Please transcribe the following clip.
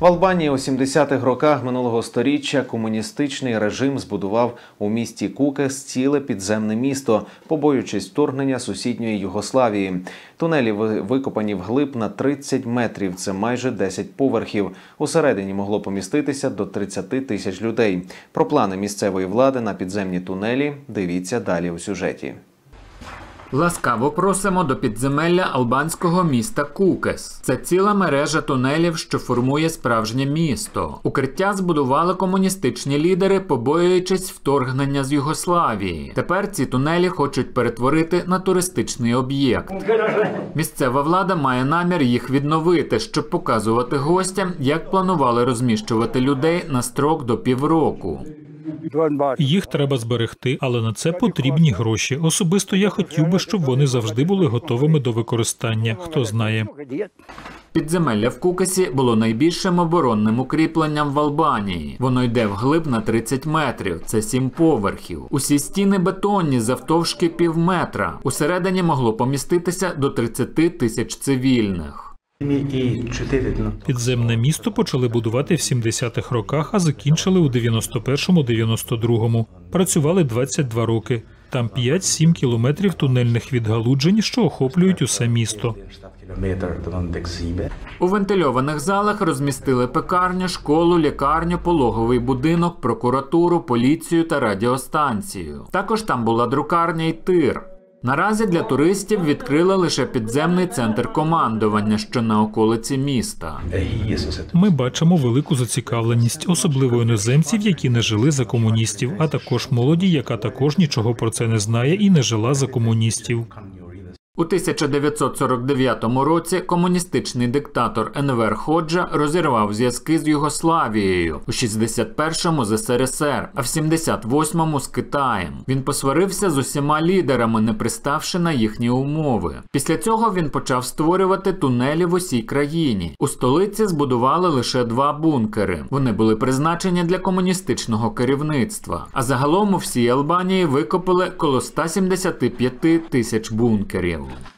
В Албанії у 70-х роках минулого сторіччя комуністичний режим збудував у місті Кукес ціле підземне місто, побоюючись вторгнення сусідньої Югославії. Тунелі ви- викопані вглиб на 30 метрів. Це майже 10 поверхів. Усередині могло поміститися до 30 тисяч людей. Про плани місцевої влади на підземні тунелі дивіться далі у сюжеті. Ласкаво просимо до підземелля албанського міста Кукес. Це ціла мережа тунелів, що формує справжнє місто. Укриття збудували комуністичні лідери, побоюючись вторгнення з Югославії. Тепер ці тунелі хочуть перетворити на туристичний об'єкт. Місцева влада має намір їх відновити, щоб показувати гостям, як планували розміщувати людей на строк до півроку. Їх треба зберегти, але на це потрібні гроші. Особисто я хотів би, щоб вони завжди були готовими до використання. Хто знає. Підземелля в Кукасі було найбільшим оборонним укріпленням в Албанії. Воно йде вглиб на 30 метрів, це сім поверхів. Усі стіни бетонні завтовшки пів метра. Усередині могло поміститися до 30 тисяч цивільних. Підземне місто почали будувати в 70-х роках, а закінчили у 91-92. Працювали 22 роки. Там 5-7 кілометрів тунельних відгалуджень, що охоплюють усе місто. У вентильованих залах розмістили пекарню, школу, лікарню, пологовий будинок, прокуратуру, поліцію та радіостанцію. Також там була друкарня й тир. Наразі для туристів відкрили лише підземний центр командування, що на околиці міста. Ми бачимо велику зацікавленість, особливо іноземців, які не жили за комуністів, а також молоді, яка також нічого про це не знає і не жила за комуністів. У 1949 році комуністичний диктатор Енвер Ходжа розірвав зв'язки з Югославією, у 61-му з СРСР, а в 78-му з Китаєм. Він посварився з усіма лідерами, не приставши на їхні умови. Після цього він почав створювати тунелі в усій країні. У столиці збудували лише два бункери. Вони були призначені для комуністичного керівництва. А загалом у всій Албанії викопали коло 175 тисяч бункерів. England.